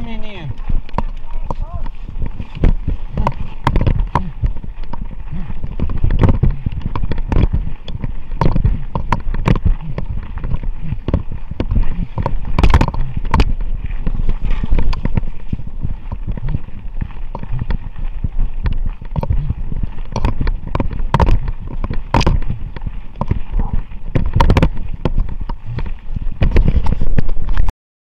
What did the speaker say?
menino.